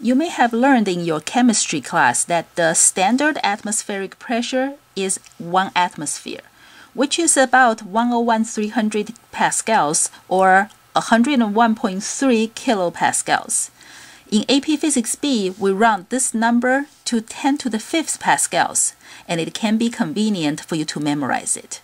You may have learned in your chemistry class that the standard atmospheric pressure is 1 atmosphere, which is about 101,300 pascals or 101.3 kilopascals. In AP Physics B, we round this number to 10 to the fifth pascals, and it can be convenient for you to memorize it.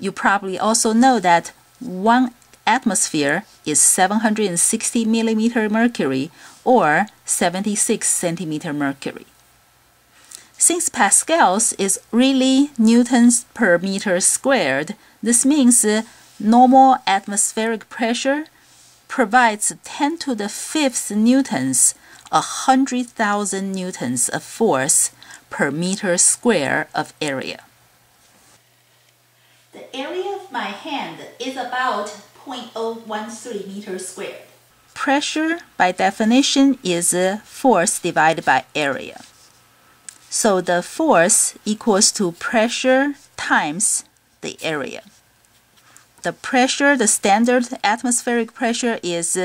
You probably also know that 1 atmosphere is 760 millimeter mercury or 76 centimeter mercury. Since pascals is really newtons per meter squared, this means normal atmospheric pressure provides 10 to the fifth newtons, 100,000 newtons of force per meter square of area. The area of my hand is about 0.013 meters squared. Pressure, by definition, is force divided by area. So the force equals to pressure times the area. The pressure, the standard atmospheric pressure is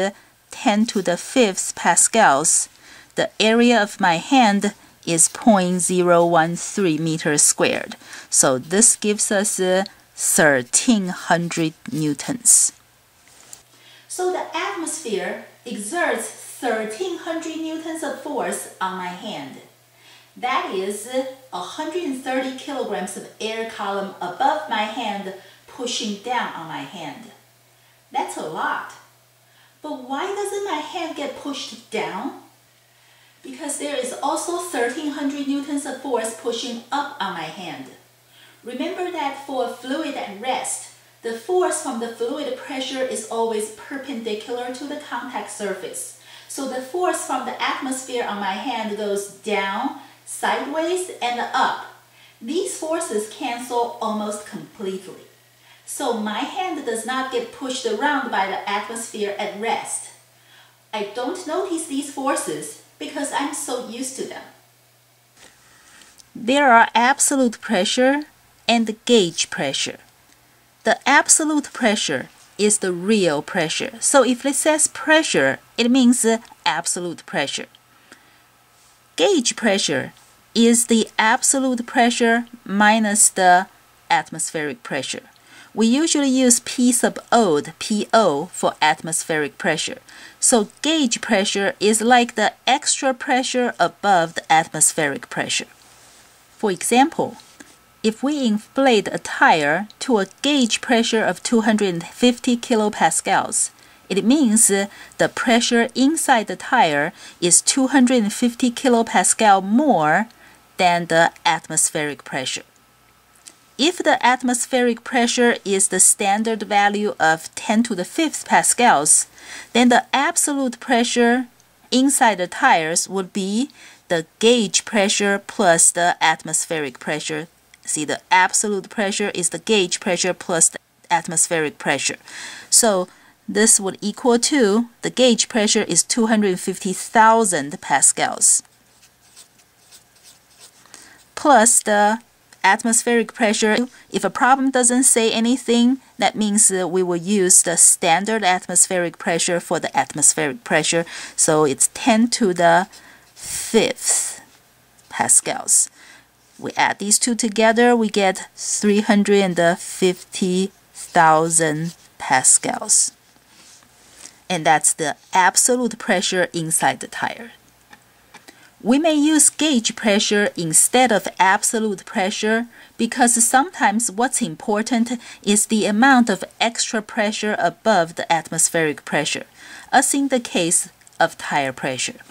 10 to the fifth pascals. The area of my hand is 0.013 meters squared. So this gives us 1300 newtons. So the atmosphere exerts 1300 newtons of force on my hand. That is 130 kilograms of air column above my hand pushing down on my hand. That's a lot. But why doesn't my hand get pushed down? Because there is also 1300 newtons of force pushing up on my hand. Remember that for a fluid at rest, the force from the fluid pressure is always perpendicular to the contact surface. So the force from the atmosphere on my hand goes down, sideways, and up. These forces cancel almost completely. So my hand does not get pushed around by the atmosphere at rest. I don't notice these forces because I'm so used to them. There are absolute pressure and gauge pressure. The absolute pressure is the real pressure. So if it says pressure, it means absolute pressure. Gauge pressure is the absolute pressure minus the atmospheric pressure. We usually use P sub O, PO, for atmospheric pressure. So gauge pressure is like the extra pressure above the atmospheric pressure. For example, if we inflate a tire to a gauge pressure of 250 kilopascals, it means the pressure inside the tire is 250 kilopascal more than the atmospheric pressure. If the atmospheric pressure is the standard value of 10 to the fifth pascals, then the absolute pressure inside the tires would be the gauge pressure plus the atmospheric pressure See, the absolute pressure is the gauge pressure plus the atmospheric pressure. So this would equal to, the gauge pressure is 250,000 pascals plus the atmospheric pressure. If a problem doesn't say anything, that means we will use the standard atmospheric pressure for the atmospheric pressure. So it's 10 to the fifth pascals. We add these two together, we get 350,000 pascals. And that's the absolute pressure inside the tire. We may use gauge pressure instead of absolute pressure because sometimes what's important is the amount of extra pressure above the atmospheric pressure, as in the case of tire pressure.